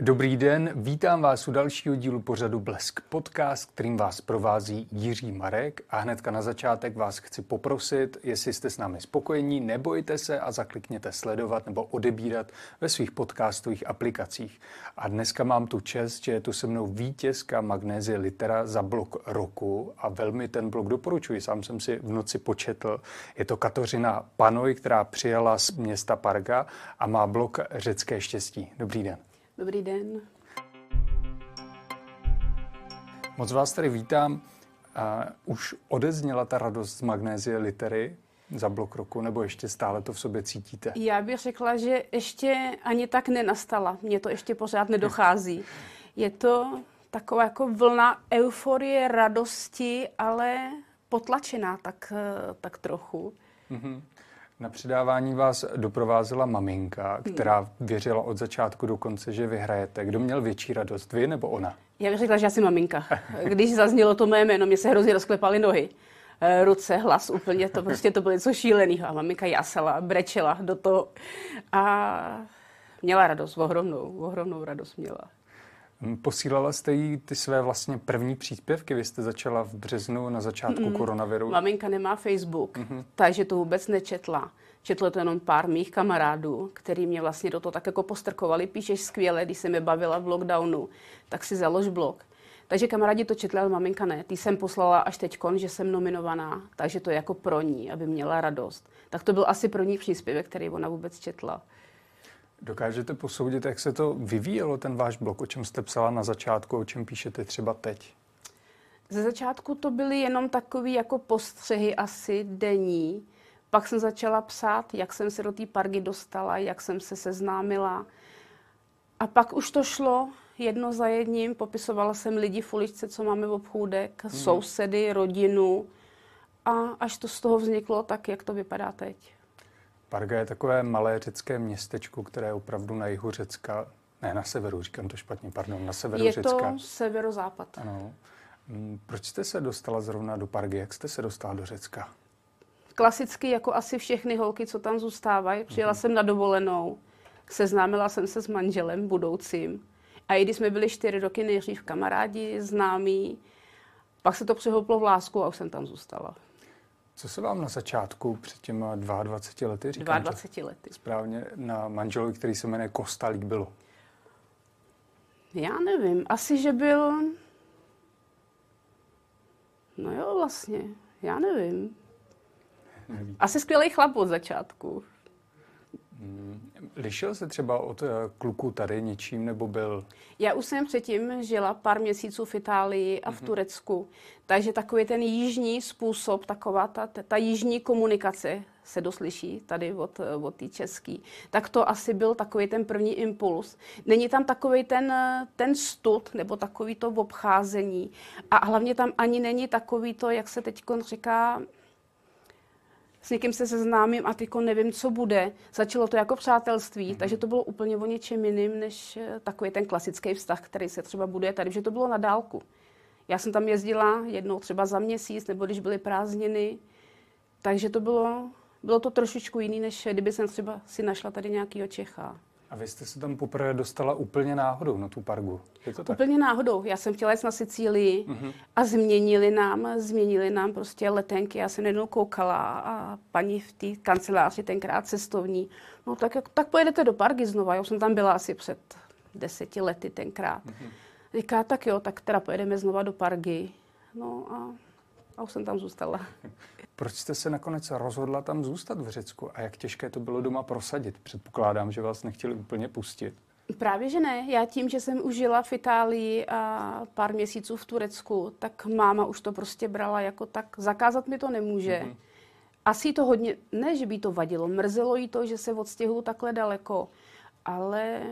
Dobrý den, vítám vás u dalšího dílu pořadu Blesk Podcast, kterým vás provází Jiří Marek a hnedka na začátek vás chci poprosit, jestli jste s námi spokojení, nebojte se a zaklikněte sledovat nebo odebírat ve svých podcastových aplikacích. A dneska mám tu čest, že je tu se mnou vítězka Magnézie Litera za blok roku a velmi ten blok doporučuji, sám jsem si v noci početl. Je to Katořina Panoj, která přijela z města Parga a má blok Řecké štěstí. Dobrý den. Dobrý den. Moc vás tady vítám. A už odezněla ta radost z magnézie litery za blok roku, nebo ještě stále to v sobě cítíte? Já bych řekla, že ještě ani tak nenastala. Mně to ještě pořád nedochází. Je to taková jako vlna euforie, radosti, ale potlačená tak, tak trochu. Mm-hmm. Na předávání vás doprovázela maminka, která věřila od začátku do konce, že vyhrajete. Kdo měl větší radost, vy nebo ona? Já bych řekla, že asi maminka. Když zaznělo to mé jméno, mě se hrozně rozklepaly nohy. Eh, ruce, hlas, úplně to prostě to bylo něco šíleného. A maminka jasala, brečela do toho. A měla radost, ohromnou, ohromnou radost měla. Hm, posílala jste jí ty své vlastně první příspěvky? Vy jste začala v březnu na začátku mm. koronaviru. Maminka nemá Facebook, mm-hmm. takže to vůbec nečetla. Četlo to jenom pár mých kamarádů, který mě vlastně do toho tak jako postrkovali. Píšeš skvěle, když se mi bavila v lockdownu, tak si založ blog. Takže kamarádi to četli, ale maminka ne. Ty jsem poslala až teď, že jsem nominovaná, takže to je jako pro ní, aby měla radost. Tak to byl asi pro ní příspěvek, který ona vůbec četla. Dokážete posoudit, jak se to vyvíjelo, ten váš blog, o čem jste psala na začátku, o čem píšete třeba teď? Ze začátku to byly jenom takové jako postřehy asi denní. Pak jsem začala psát, jak jsem se do té pargy dostala, jak jsem se seznámila. A pak už to šlo jedno za jedním. Popisovala jsem lidi v uličce, co máme v obchůdek, hmm. sousedy, rodinu. A až to z toho vzniklo, tak jak to vypadá teď. Parga je takové malé řecké městečko, které je opravdu na jihu Řecka, ne na severu, říkám to špatně, pardon, na severu je Řecka. Je to severozápad. Ano. Mm, proč jste se dostala zrovna do Pargy? Jak jste se dostala do Řecka? Klasicky, jako asi všechny holky, co tam zůstávají. Přijela mm-hmm. jsem na dovolenou, seznámila jsem se s manželem budoucím. A i když jsme byli čtyři roky nejdřív kamarádi, známí, pak se to přehouplo v lásku a už jsem tam zůstala. Co se vám na začátku před těma 22 lety říkám? 22 lety. Správně na manželovi, který se jmenuje Kosta, bylo? Já nevím. Asi, že byl... No jo, vlastně. Já nevím. Neví. Asi skvělý chlap od začátku. Hmm. Lišil se třeba od eh, kluků tady něčím, nebo byl? Já už jsem předtím žila pár měsíců v Itálii a v mm-hmm. Turecku, takže takový ten jižní způsob, taková ta, ta jižní komunikace se doslyší tady od, od té český, tak to asi byl takový ten první impuls. Není tam takový ten, ten stud nebo takový to obcházení a hlavně tam ani není takový to, jak se teď říká, s někým se seznámím a teďko nevím, co bude. Začalo to jako přátelství, mm-hmm. takže to bylo úplně o něčem jiným, než eh, takový ten klasický vztah, který se třeba buduje tady, že to bylo na dálku. Já jsem tam jezdila jednou třeba za měsíc, nebo když byly prázdniny, takže to bylo, bylo to trošičku jiný, než kdyby jsem třeba si našla tady nějakýho Čecha. A vy jste se tam poprvé dostala úplně náhodou na tu pargu, je to tak? Úplně náhodou. Já jsem chtěla jít na Sicílii uh-huh. a změnili nám, změnili nám prostě letenky. Já jsem jednou koukala a paní v té kanceláři tenkrát cestovní, no tak, tak pojedete do pargy znova. Já jsem tam byla asi před deseti lety tenkrát. Uh-huh. Říká, tak jo, tak teda pojedeme znova do pargy. No a, a už jsem tam zůstala. Proč jste se nakonec rozhodla tam zůstat v Řecku a jak těžké to bylo doma prosadit? Předpokládám, že vás nechtěli úplně pustit. Právě, že ne. Já tím, že jsem už žila v Itálii a pár měsíců v Turecku, tak máma už to prostě brala jako tak. Zakázat mi to nemůže. Mm-hmm. Asi to hodně, ne, že by to vadilo, mrzelo jí to, že se odstěhuju takhle daleko, ale,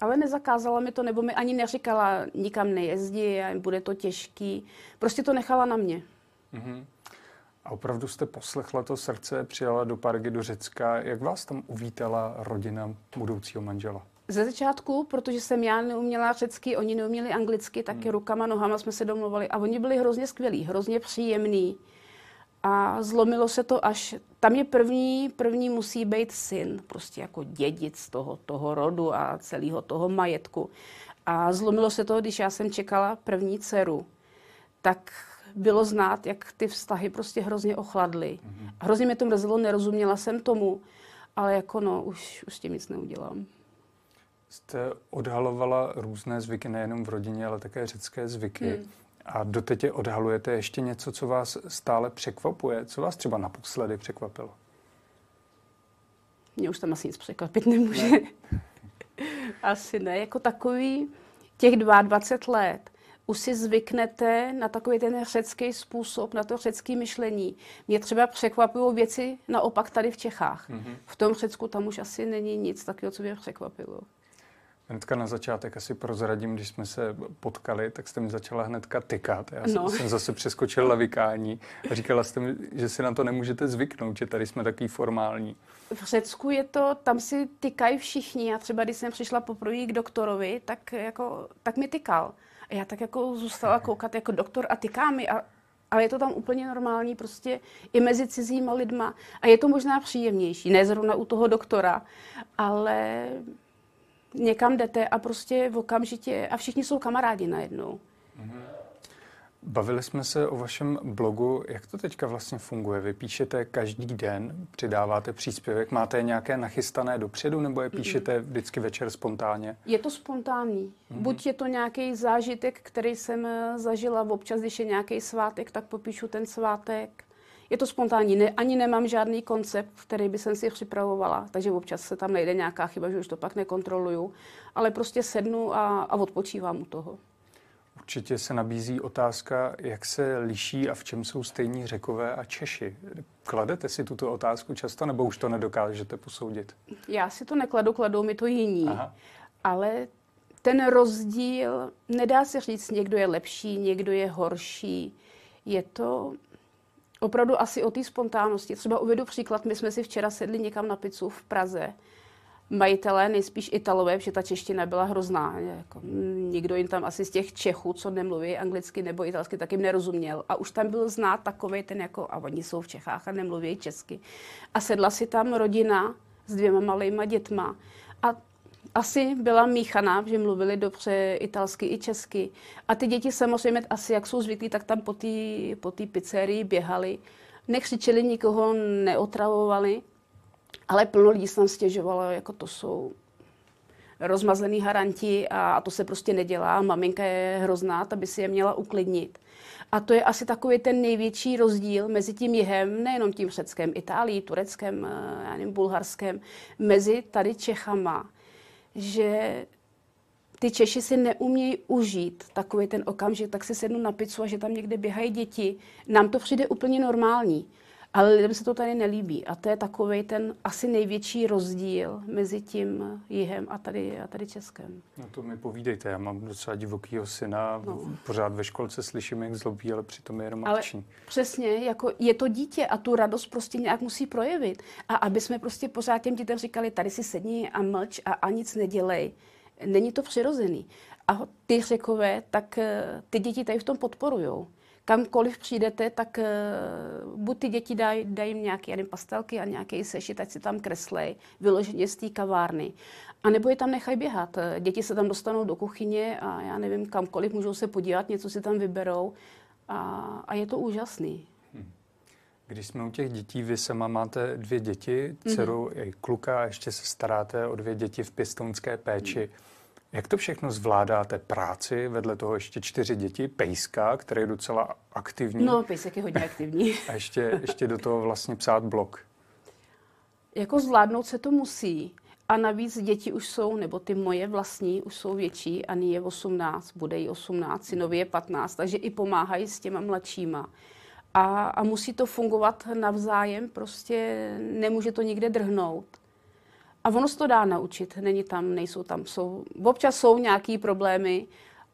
ale nezakázala mi to, nebo mi ani neříkala, nikam nejezdí, bude to těžký. Prostě to nechala na mě. Mm-hmm. A opravdu jste poslechla to srdce, přijala do Pargy do Řecka. Jak vás tam uvítala rodina budoucího manžela? Ze začátku, protože jsem já neuměla řecky, oni neuměli anglicky, tak hmm. rukama, nohama jsme se domluvali a oni byli hrozně skvělí, hrozně příjemní. A zlomilo se to až tam je první, první musí být syn, prostě jako dědic toho, toho rodu a celého toho majetku. A zlomilo se to, když já jsem čekala první dceru, tak bylo znát, jak ty vztahy prostě hrozně ochladly. Mm-hmm. Hrozně mě to mrzelo, nerozuměla jsem tomu, ale jako no, už, už s tím nic neudělám. Jste odhalovala různé zvyky, nejenom v rodině, ale také řecké zvyky. Hmm. A doteď odhalujete ještě něco, co vás stále překvapuje? Co vás třeba naposledy překvapilo? Mě už tam asi nic překvapit nemůže. Ne. asi ne. Jako takový těch 22 let už si zvyknete na takový ten řecký způsob, na to řecké myšlení. Mě třeba překvapují věci naopak tady v Čechách. Mm-hmm. V tom Řecku tam už asi není nic takového, co mě překvapilo. Hnedka na začátek asi prozradím, když jsme se potkali, tak jste mi začala hnedka tykat. Já no. jsem zase přeskočil lavikání a říkala jste mi, že si na to nemůžete zvyknout, že tady jsme takový formální. V Řecku je to, tam si tykají všichni. A třeba když jsem přišla poprvé k doktorovi, tak, jako, tak mi tykal. A já tak jako zůstala koukat jako doktor a tyká mi. A, ale je to tam úplně normální, prostě i mezi cizíma lidma. A je to možná příjemnější, ne zrovna u toho doktora, ale někam jdete a prostě v okamžitě, a všichni jsou kamarádi najednou. Mm-hmm. Bavili jsme se o vašem blogu. Jak to teďka vlastně funguje? Vy píšete každý den, přidáváte příspěvek, máte nějaké nachystané dopředu, nebo je píšete vždycky večer spontánně? Je to spontánní. Mm-hmm. Buď je to nějaký zážitek, který jsem eh, zažila, občas, když je nějaký svátek, tak popíšu ten svátek. Je to spontánní, ne, ani nemám žádný koncept, který by jsem si připravovala, takže občas se tam nejde nějaká chyba, že už to pak nekontroluju, ale prostě sednu a, a odpočívám u toho. Určitě se nabízí otázka, jak se liší a v čem jsou stejní řekové a Češi. Kladete si tuto otázku často, nebo už to nedokážete posoudit? Já si to nekladu, kladou mi to jiní. Aha. Ale ten rozdíl, nedá se říct, někdo je lepší, někdo je horší. Je to opravdu asi o té spontánnosti. Třeba uvedu příklad, my jsme si včera sedli někam na pizzu v Praze majitelé nejspíš Italové, protože ta čeština byla hrozná. Jako, nikdo jim tam asi z těch Čechů, co nemluví anglicky nebo italsky, tak jim nerozuměl. A už tam byl znát takový ten, jako, a oni jsou v Čechách a nemluví česky. A sedla si tam rodina s dvěma malýma dětma. A asi byla míchaná, že mluvili dobře italsky i česky. A ty děti samozřejmě asi, jak jsou zvyklí, tak tam po té po pizzerii běhali. Nekřičeli, nikoho neotravovali. Ale plno lidí se tam stěžovalo, jako to jsou rozmazlený haranti a to se prostě nedělá. Maminka je hrozná, ta by si je měla uklidnit. A to je asi takový ten největší rozdíl mezi tím jihem, nejenom tím Řeckem, Itálií, Tureckem, eh, já nevím, Bulharskem, mezi tady Čechama, že ty Češi si neumějí užít takový ten okamžik, tak si sednu na pizzu a že tam někde běhají děti. Nám to přijde úplně normální. Ale lidem se to tady nelíbí. A to je takový ten asi největší rozdíl mezi tím jihem a tady, a tady Českem. No to mi povídejte, já mám docela divokýho syna, no. pořád ve školce slyším, jak zlobí, ale přitom je jenom ale akční. Přesně, jako je to dítě a tu radost prostě nějak musí projevit. A aby jsme prostě pořád těm dětem říkali, tady si sedni a mlč a, a nic nedělej, není to přirozený. A ty řekové, tak eh, ty děti tady v tom podporujou kamkoliv přijdete, tak uh, buď ty děti dají daj jim nějaké pastelky a nějaký sešit, ať si tam kreslej, vyloženě z té kavárny. A nebo je tam nechají běhat. Děti se tam dostanou do kuchyně a já nevím, kamkoliv můžou se podívat, něco si tam vyberou a, a je to úžasný. Hm. Když jsme u těch dětí, vy sama máte dvě děti, dceru mm-hmm. i kluka a ještě se staráte o dvě děti v pěstounské péči. Mm. Jak to všechno zvládáte? Práci, vedle toho ještě čtyři děti, Pejska, který je docela aktivní. No, Pejsek je hodně aktivní. A ještě, ještě do toho vlastně psát blog. Jako zvládnout se to musí. A navíc děti už jsou, nebo ty moje vlastní, už jsou větší. Ani je 18, bude jí 18, synovi je 15, takže i pomáhají s těma mladšíma. A, a musí to fungovat navzájem, prostě nemůže to nikde drhnout. A ono se to dá naučit, není tam, nejsou tam, jsou, občas jsou nějaký problémy,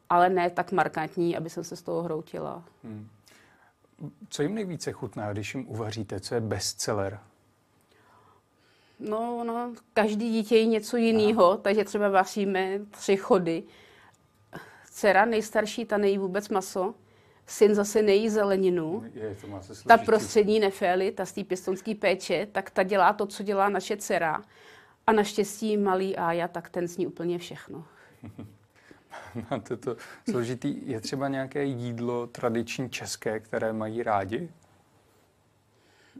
ale ne tak markantní, aby jsem se z toho hroutila. Hmm. Co jim nejvíce chutná, když jim uvaříte? Co je bestseller? No, no, každý dítě je něco jiného, takže třeba vaříme tři chody. Dcera nejstarší, ta nejí vůbec maso. syn zase nejí zeleninu. Je, to má se ta prostřední nefély, ta z té pěstonské péče, tak ta dělá to, co dělá naše dcera. A naštěstí malý Ája, tak ten sní úplně všechno. Máte to složitý. Je třeba nějaké jídlo tradiční české, které mají rádi?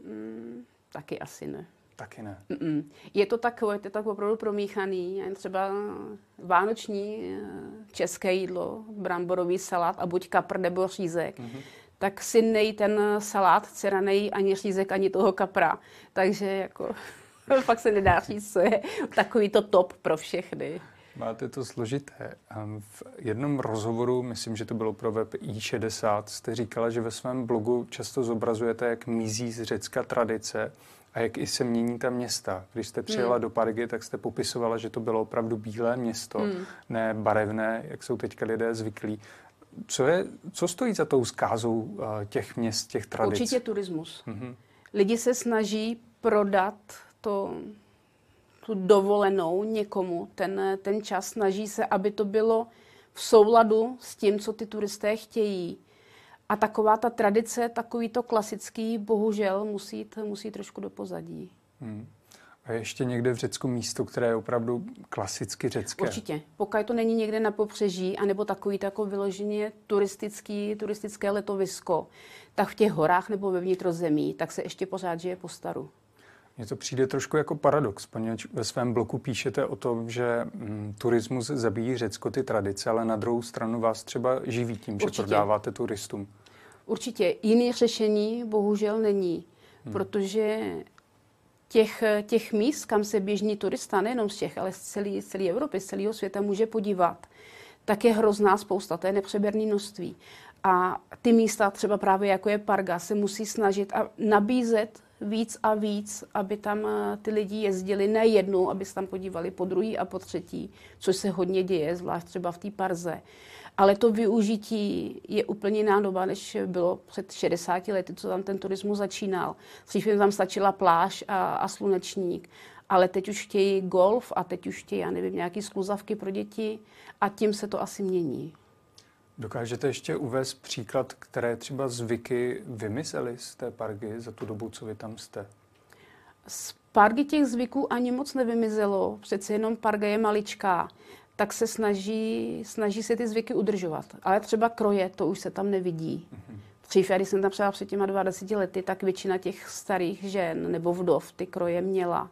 Mm, taky asi ne. Taky ne. Mm-mm. Je to takové, je to tak opravdu promíchaný. Třeba vánoční eh, české jídlo, bramborový salát a buď kapr nebo řízek. Mm-hmm. Tak si nejí ten salát, dcera nejí ani řízek, ani toho kapra. Takže jako fakt se nedá říct, co je takový to top pro všechny. Máte to složité. V jednom rozhovoru, myslím, že to bylo pro web i60, jste říkala, že ve svém blogu často zobrazujete, jak mizí z Řecka tradice a jak i se mění ta města. Když jste přijela hmm. do Pargy, tak jste popisovala, že to bylo opravdu bílé město, hmm. ne barevné, jak jsou teďka lidé zvyklí. Co, je, co stojí za tou zkázou eh, těch měst, těch tradic? Určitě turismus. Hmm. Lidi se snaží prodat to tu dovolenou někomu ten, ten čas, snaží se, aby to bylo v souladu s tím, co ty turisté chtějí. A taková ta tradice, takový to klasický, bohužel musí musí trošku do pozadí. Hmm. A ještě někde v Řecku místo, které je opravdu klasicky řecké? Určitě. Pokud to není někde na popřeží, anebo takový tako vyloženě turistický, turistické letovisko, tak v těch horách nebo ve vnitrozemí, tak se ještě pořád žije po staru. Mně to přijde trošku jako paradox, poněvadž ve svém bloku píšete o tom, že mm, turismus zabíjí Řecko ty tradice, ale na druhou stranu vás třeba živí tím, Určitě. že prodáváte turistům. Určitě. Jiný řešení bohužel není, hmm. protože těch, těch míst, kam se běžní turista, nejenom z Čech, ale z celé, z celé Evropy, z celého světa může podívat, tak je hrozná spousta, to je nepřeberné množství. A ty místa, třeba právě jako je Parga, se musí snažit a nabízet víc a víc, aby tam eh, ty lidi jezdili ne jednou, aby se tam podívali po druhý a po třetí, což se hodně děje, zvlášť třeba v té parze. Ale to využití je úplně jiná doba, než bylo před 60 lety, co tam ten turismus začínal. Dřív jim tam stačila pláž a, a slunečník. Ale teď už chtějí golf a teď už chtějí, já nevím, nějaký skluzavky pro děti a tím se to asi mění. Dokážete ještě uvést příklad, které třeba zvyky vymysleli z té pargy za tu dobu, co vy tam jste? Z pargy těch zvyků ani moc nevymizelo, přece jenom parga je maličká, tak se snaží, snaží se ty zvyky udržovat. Ale třeba kroje, to už se tam nevidí. Mm-hmm. Dřív, když jsem tam třeba před těma 20 lety, tak většina těch starých žen nebo vdov ty kroje měla.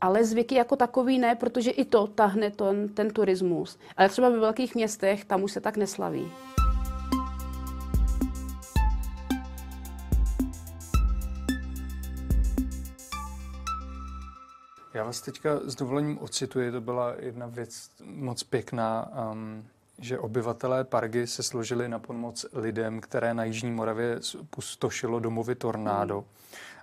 Ale zvyky jako takový ne, protože i to tahne ten, ten turismus. Ale třeba ve velkých městech tam už se tak neslaví. Já vás teďka s dovolením ocituji, to byla jedna věc moc pěkná, um, že obyvatelé Pargy se složili na pomoc lidem, které na Jižní Moravě pustošilo domovy tornádo. Hmm.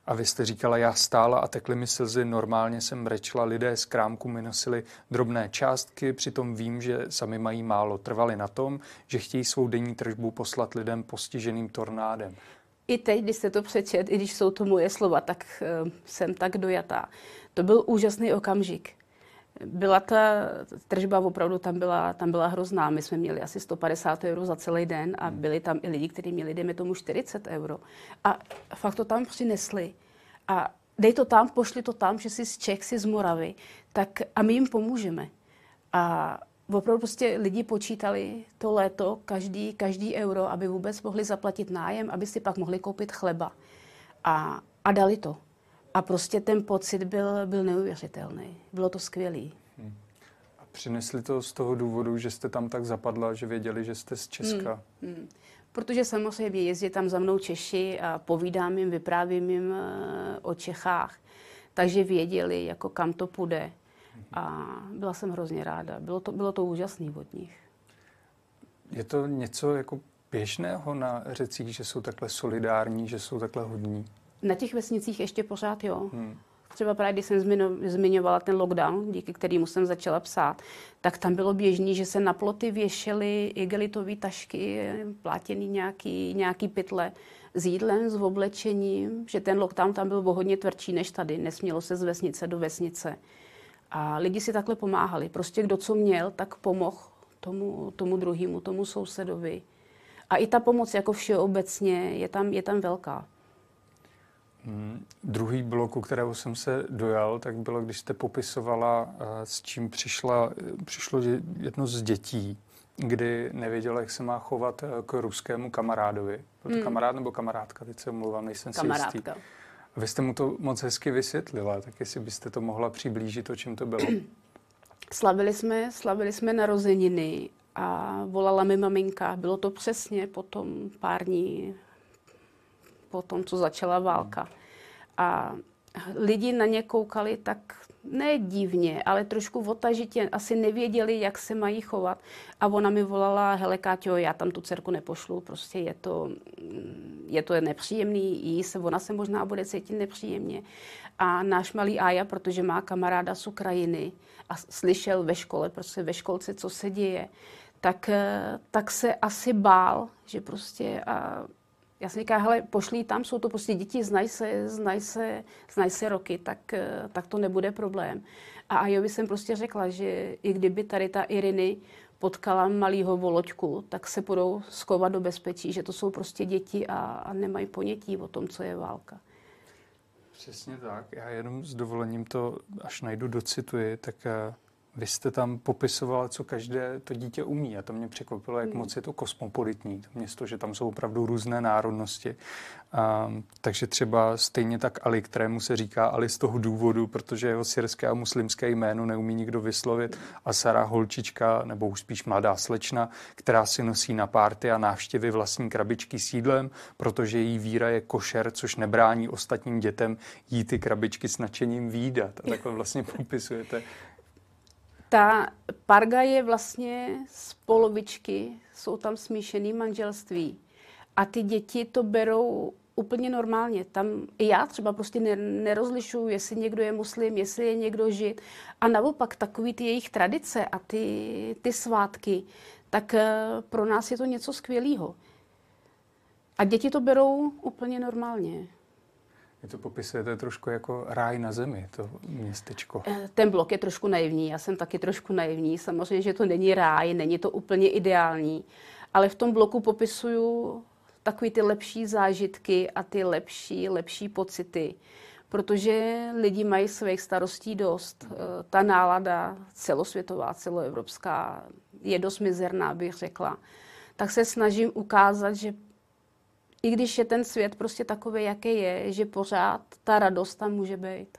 A vy jste říkala, já stála a tekly mi slzy, normálně jsem brečela, lidé z krámku mi nosili drobné částky, přitom vím, že sami mají málo. Trvali na tom, že chtějí svou denní tržbu poslat lidem postiženým tornádem. I teď, když jste to přečet, i když jsou to moje slova, tak uh, jsem tak dojatá. To byl úžasný okamžik. Byla ta tržba opravdu tam byla, tam byla hrozná. My jsme měli asi 150 euro za celý den a hmm. byli tam i lidi, kteří měli, dejme tomu, 40 euro. A fakt to tam přinesli. A dej to tam, pošli to tam, že jsi z Čech, jsi z Moravy, tak a my jim pomůžeme. A opravdu prostě lidi počítali to léto, každý, každý euro, aby vůbec mohli zaplatit nájem, aby si pak mohli koupit chleba. A, a dali to. A prostě ten pocit byl, byl neuvěřitelný. Bylo to skvělé. Hmm. A přinesli to z toho důvodu, že jste tam tak zapadla, že věděli, že jste z Česka? Hmm. Hmm. Protože samozřejmě jezdí tam za mnou Češi a povídám jim, vyprávím jim uh, o Čechách. Takže věděli, jako kam to půjde. A byla jsem hrozně ráda. Bylo to, bylo to úžasný od nich. Je to něco jako běžného na řecích, že jsou takhle solidární, že jsou takhle hodní? Na těch vesnicích ještě pořád jo. Hmm. Třeba právě, když jsem zmiňovala ten lockdown, díky kterému jsem začala psát, tak tam bylo běžné, že se na ploty věšely igelitové tašky, plátěný nějaký, nějaký pytle s jídlem, s oblečením, že ten lockdown tam byl o hodně tvrdší než tady. Nesmělo se z vesnice do vesnice. A lidi si takhle pomáhali. Prostě kdo co měl, tak pomohl tomu, tomu druhému, tomu sousedovi. A i ta pomoc jako všeobecně je tam, je tam velká. Hmm, druhý blok, u kterého jsem se dojal, tak bylo, když jste popisovala, eh, s čím přišla, přišlo jedno z dětí, kdy nevěděla, jak se má chovat eh, k ruskému kamarádovi. Byl to hmm. kamarád nebo kamarádka, teď se omlouvám, nejsem Kamarádka. si jistý. Vy jste mu to moc hezky vysvětlila, tak jestli byste to mohla přiblížit, o čem to bylo. Slavili jsme, slavili jsme narozeniny a volala mi maminka. Bylo to přesně po tom pár dní, po tom, co začala válka. A lidi na ně koukali tak ne divně, ale trošku otažitě, asi nevěděli, jak se mají chovat. A ona mi volala, hele Káťo, já tam tu dcerku nepošlu, prostě je to, je to nepříjemný, jí se, ona se možná bude cítit nepříjemně. A náš malý Ája, protože má kamaráda z Ukrajiny a slyšel ve škole, prostě ve školce, co se děje, tak, tak se asi bál, že prostě a já jsem říkala, hele, pošlí tam, jsou to prostě děti, znají se, znají se, znají se roky, tak, eh, tak to nebude problém. A Ajovi jsem prostě řekla, že i kdyby tady ta Iriny potkala malýho voloďku, tak se budou skovat do bezpečí, že to jsou prostě děti a, a nemají ponětí o tom, co je válka. Přesně tak. Já jenom s dovolením to, až najdu, docituji, tak eh, vy jste tam popisovala, co každé to dítě umí a to mě překvapilo, jak mm. moc je to kosmopolitní, to město, že tam jsou opravdu různé národnosti. A, takže třeba stejně tak Ali, kterému se říká Ali z toho důvodu, protože jeho syrské a muslimské jméno neumí nikdo vyslovit a Sara holčička, nebo už spíš mladá slečna, která si nosí na párty a návštěvy vlastní krabičky sídlem, protože její víra je košer, což nebrání ostatním dětem jí ty krabičky s nadšením výdat. A takhle vlastně popisujete ta parga je vlastně z polovičky, jsou tam smíšený manželství. A ty děti to berou úplně normálně. Tam i já třeba prostě nerozlišuju, jestli někdo je muslim, jestli je někdo žid. A naopak takový ty jejich tradice a ty, ty svátky, tak eh, pro nás je to něco skvělého. A děti to berou úplně normálně. Vy to popisujete trošku jako ráj na zemi, to městečko. Eh, ten blok je trošku naivní, já jsem taky trošku naivní. Samozřejmě, že to není ráj, není to úplně ideální, ale v tom bloku popisuju takový ty lepší zážitky a ty lepší, lepší pocity, protože lidi mají svých starostí dost. Eh, ta nálada celosvětová, celoevropská je dost mizerná, bych řekla. Tak se snažím ukázat, že i když je ten svět prostě takový, jaký je, že pořád ta radost tam může být.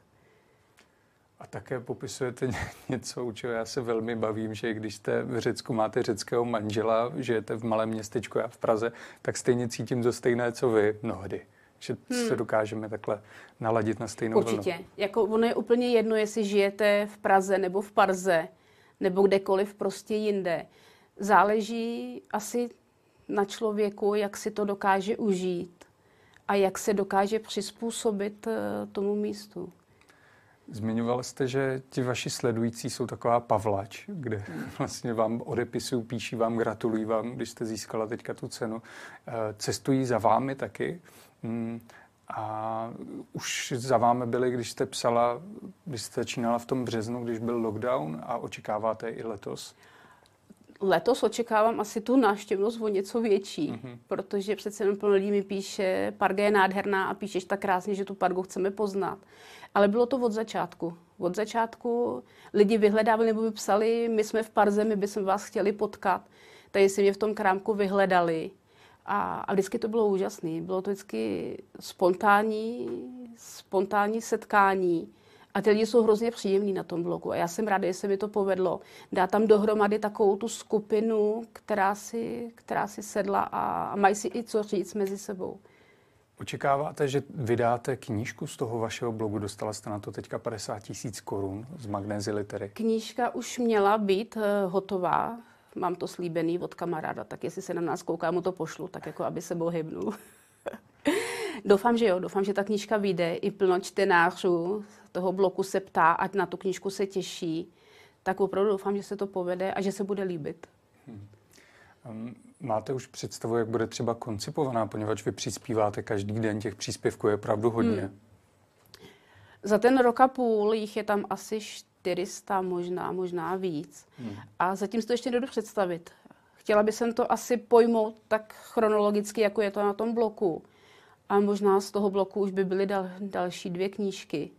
A také popisujete něco, u čeho já se velmi bavím, že když jste v Řecku, máte řeckého manžela, žijete v malém městečku, já v Praze, tak stejně cítím to stejné, co vy mnohdy. Že hmm. se dokážeme takhle naladit na stejnou Určitě. vlnu. Jako ono je úplně jedno, jestli žijete v Praze nebo v Parze, nebo kdekoliv prostě jinde. Záleží asi na člověku, jak si to dokáže užít a jak se dokáže přizpůsobit eh, tomu místu. Zmiňoval jste, že ti vaši sledující jsou taková pavlač, kde vlastně vám odepisují, píší vám, gratulují vám, když jste získala teďka tu cenu. Eh, cestují za vámi taky. Hmm, a už za vámi byli, když jste psala, když jste začínala v tom březnu, když byl lockdown a očekáváte i letos? Letos očekávám asi tu návštěvnost o něco větší, mm-hmm. protože přece jenom plno lidí mi píše, Parga je nádherná a píšeš tak krásně, že tu Pargu chceme poznat. Ale bylo to od začátku. Od začátku lidi vyhledávali nebo by psali, my jsme v Parze, my bychom vás chtěli potkat. Tady si mě v tom krámku vyhledali. A, a vždycky to bylo úžasné. Bylo to vždycky spontánní, spontánní setkání a ty lidi jsou hrozně příjemní na tom blogu. A já jsem ráda, že se mi to povedlo. Dá tam dohromady takovou tu skupinu, která si, která si sedla a, mají si i co říct mezi sebou. Očekáváte, že vydáte knížku z toho vašeho blogu? Dostala jste na to teďka 50 tisíc korun z Magnézy Litery. Knížka už měla být uh, hotová. Mám to slíbený od kamaráda, tak jestli se na nás kouká, mu to pošlu, tak jako aby se bohybnul. doufám, že jo, doufám, že ta knížka vyjde. I plno čtenářů toho bloku se ptá, ať na tu knížku se těší. Tak opravdu doufám, že se to povede a že se bude líbit. Hmm. Máte už představu, jak bude třeba koncipovaná, poněvadž vy přispíváte každý den, těch příspěvků je opravdu hodně. Hmm. Za ten rok a půl jich je tam asi 400, možná, možná víc. Hmm. A zatím si to ještě nedodu představit. Chtěla bych to asi pojmout tak chronologicky, jako je to na tom bloku. A možná z toho bloku už by byly dal, další dvě knížky.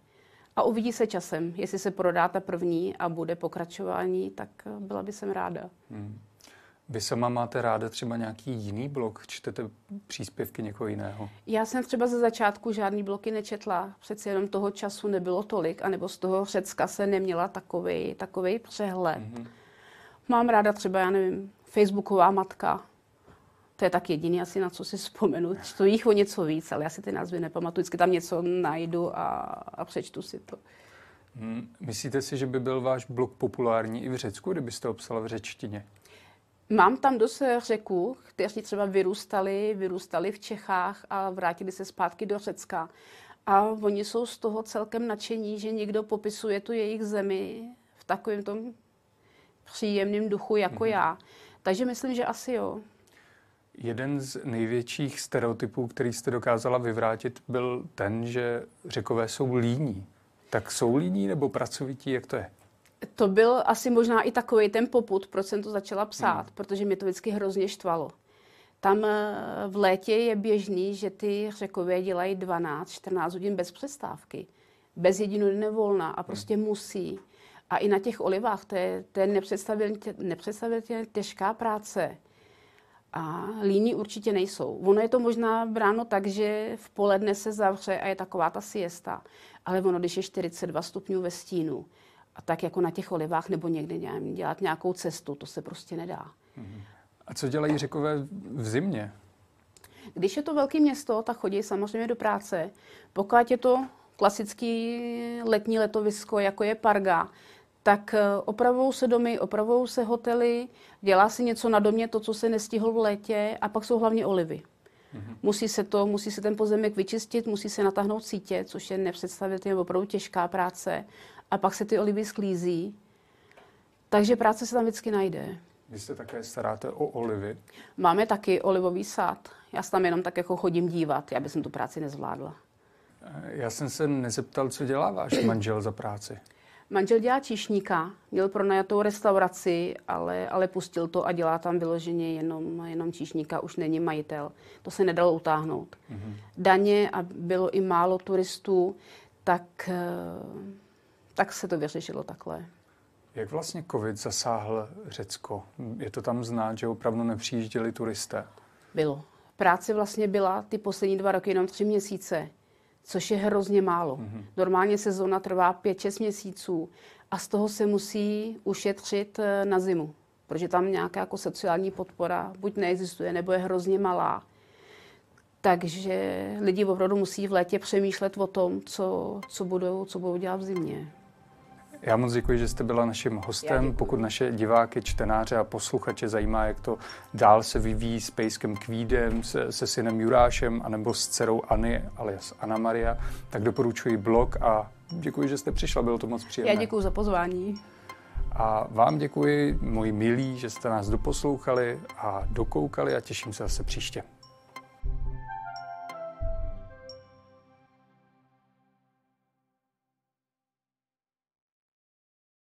A uvidí se časem, jestli se prodá ta první a bude pokračování, tak byla by jsem ráda. Hmm. Vy sama máte ráda třeba nějaký jiný blok? Čtete příspěvky někoho jiného? Já jsem třeba ze začátku žádný bloky nečetla. Přece jenom toho času nebylo tolik, anebo z toho Řecka se neměla takový takovej přehled. Mm-hmm. Mám ráda třeba, já nevím, Facebooková matka. To je tak jediný asi, na co si vzpomenu. Čtu jich o něco víc, ale já si ty názvy nepamatuju. Vždycky tam něco najdu a, a přečtu si to. Hmm, myslíte si, že by byl váš blog populární i v Řecku, kdybyste ho psala v řečtině? Mám tam dost řeků, kteří třeba vyrůstali, vyrůstali v Čechách a vrátili se zpátky do Řecka. A oni jsou z toho celkem nadšení, že někdo popisuje tu jejich zemi v takovém tom příjemném duchu jako mm-hmm. já. Takže myslím, že asi jo. Jeden z největších stereotypů, který jste dokázala vyvrátit, byl ten, že řekové jsou líní. Tak jsou líní nebo pracovití, jak to je? To byl asi možná i takový ten poput, proč jsem to začala psát, hmm. protože mě to vždycky hrozně štvalo. Tam eh, v létě je běžný, že ty řekové dělají 12-14 hodin bez přestávky, bez jedinou dne volna a prostě hmm. musí. A i na těch olivách, to je, to je nepředstavitelně, nepředstavitelně těžká práce. A líní určitě nejsou. Ono je to možná bráno tak, že v poledne se zavře a je taková ta siesta. Ale ono, když je 42 stupňů ve stínu, a tak jako na těch olivách nebo někde dělat nějakou cestu, to se prostě nedá. A co dělají řekové v zimě? Když je to velké město, tak chodí samozřejmě do práce. Pokud je to klasický letní letovisko, jako je Parga, tak eh, opravují se domy, opravují se hotely, dělá se něco na domě, to, co se nestihlo v létě, a pak jsou hlavně olivy. Mm-hmm. Musí se to, musí se ten pozemek vyčistit, musí se natáhnout sítě, což je nepředstavitelně opravdu těžká práce. A pak se ty olivy sklízí. Takže práce se tam vždycky najde. Vy se také staráte o olivy? Máme taky olivový sád. Já se tam jenom tak jako chodím dívat. Já bych tu práci nezvládla. Já jsem se nezeptal, co dělá váš manžel za práci. Manžel dělá číšníka, měl pronajatou restauraci, ale, ale pustil to a dělá tam vyloženě jenom, jenom číšníka, už není majitel. To se nedalo utáhnout. Mm-hmm. Daně a bylo i málo turistů, tak, eh, tak se to vyřešilo takhle. Jak vlastně covid zasáhl Řecko? Je to tam znát, že opravdu nepřijížděli turisté? Bylo. Práce vlastně byla ty poslední dva roky jenom tři měsíce což je hrozně málo. Mm-hmm. Normálně sezóna trvá 5-6 měsíců a z toho se musí ušetřit eh, na zimu, protože tam nějaká jako sociální podpora buď neexistuje, nebo je hrozně malá. Takže lidi opravdu musí v létě přemýšlet o tom, co, co, budou, co budou dělat v zimě. Já moc děkuji, že jste byla naším hostem. Pokud naše diváky, čtenáře a posluchače zajímá, jak to dál se vyvíjí s Pejskem Kvídem, se, se synem Jurášem, anebo s dcerou Anny alias Anna Maria, tak doporučuji blog a děkuji, že jste přišla, bylo to moc příjemné. Já děkuji za pozvání. A vám děkuji, moji milí, že jste nás doposlouchali a dokoukali a těším se zase příště.